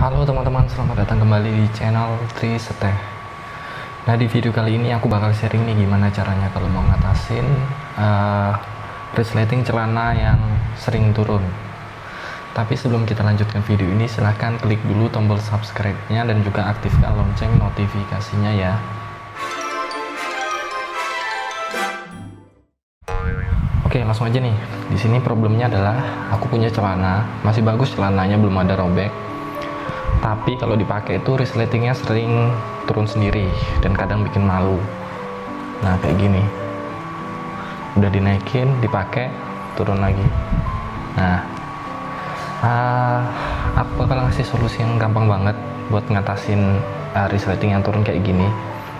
Halo teman-teman, selamat datang kembali di channel Tri Seteh. Nah di video kali ini aku bakal sharing nih gimana caranya kalau mau ngatasin uh, resleting celana yang sering turun. Tapi sebelum kita lanjutkan video ini, silahkan klik dulu tombol subscribe-nya dan juga aktifkan lonceng notifikasinya ya. Oke, langsung aja nih. Di sini problemnya adalah aku punya celana, masih bagus celananya belum ada robek tapi kalau dipakai itu resletingnya sering turun sendiri dan kadang bikin malu. Nah kayak gini. Udah dinaikin dipakai turun lagi. Nah uh, aku bakal ngasih solusi yang gampang banget buat ngatasin uh, resleting yang turun kayak gini.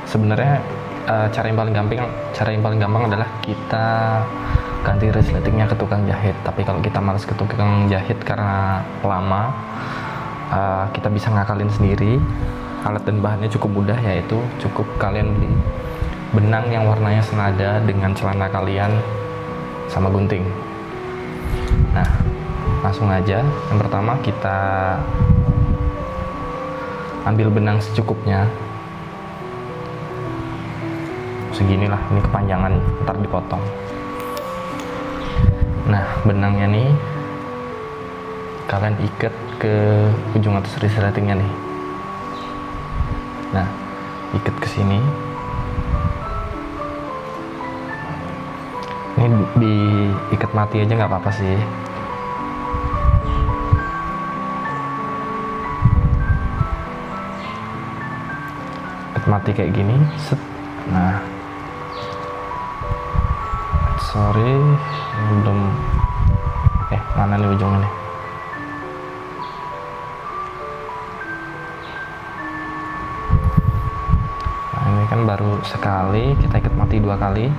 Sebenarnya uh, cara yang paling gampang cara yang paling gampang adalah kita ganti resletingnya ke tukang jahit. Tapi kalau kita males ke tukang jahit karena lama uh, kita bisa ngakalin sendiri. Alat dan bahannya cukup mudah yaitu cukup kalian beli benang yang warnanya senada dengan celana kalian sama gunting. Nah langsung aja. Yang pertama kita ambil benang secukupnya. Seginilah ini kepanjangan ntar dipotong. Nah benangnya nih kalian ikat ke ujung atas resletingnya nih. Nah ikat ke sini. Ini diikat mati aja nggak apa-apa sih. Ikat mati kayak gini set. Nah. Sorry belum. Eh mana nih ujungnya nih kan baru sekali kita ikat mati dua kali.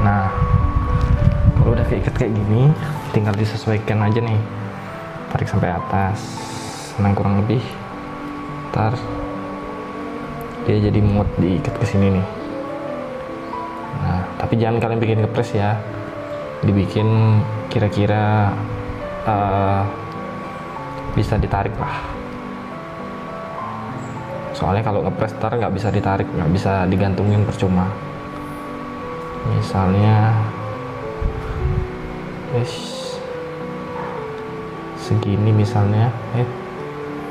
Nah kalau udah keikat kayak gini tinggal disesuaikan aja nih. Tarik sampai atas nah kurang lebih. Ntar dia jadi muat diikat ke sini nih. Nah tapi jangan kalian bikin kepres ya. Dibikin kira-kira uh, bisa ditarik lah. Soalnya kalau ngepres ntar nggak bisa ditarik nggak bisa digantungin percuma. Misalnya es segini misalnya eh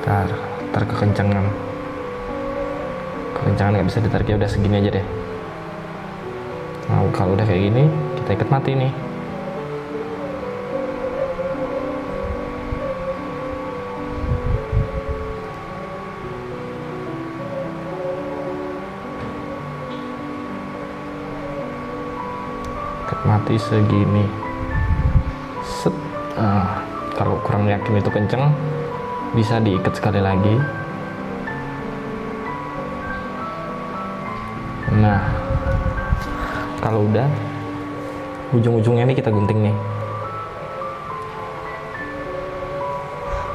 tar tar kekencangan kekencangan nggak bisa ditarik ya udah segini aja deh. Nah kalau udah kayak gini kita ikat mati nih mati segini. Set. Nah, kalau kurang yakin itu kenceng bisa diikat sekali lagi. Nah kalau udah ujung-ujungnya ini kita gunting nih.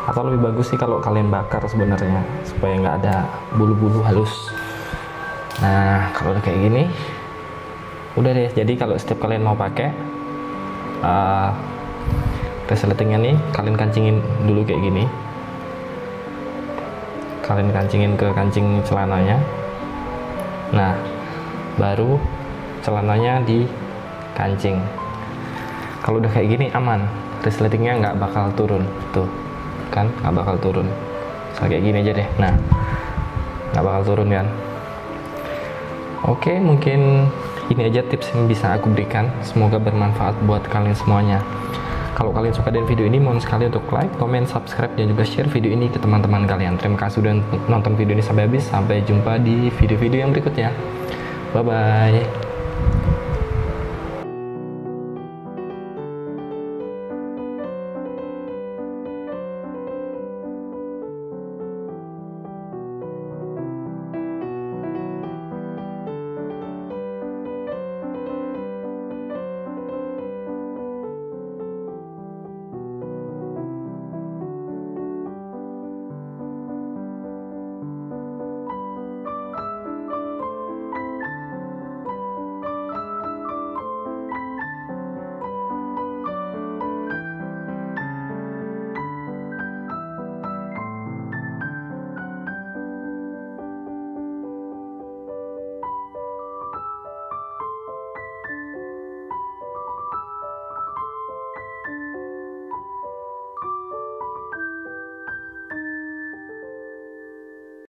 Atau lebih bagus sih kalau kalian bakar sebenarnya supaya nggak ada bulu-bulu halus. Nah kalau udah kayak gini udah deh jadi kalau setiap kalian mau pakai uh, resletingnya nih kalian kancingin dulu kayak gini. Kalian kancingin ke kancing celananya. Nah baru celananya di kancing. Kalau udah kayak gini aman. Resletingnya nggak bakal turun. Tuh kan? Nggak bakal turun. So, kayak gini aja deh. Nah nggak bakal turun kan? Oke mungkin ini aja tips yang bisa aku berikan. Semoga bermanfaat buat kalian semuanya. Kalau kalian suka dengan video ini mohon sekali untuk like, comment, subscribe dan juga share video ini ke teman-teman kalian. Terima kasih sudah nonton video ini sampai habis. Sampai jumpa di video-video yang berikutnya. Bye bye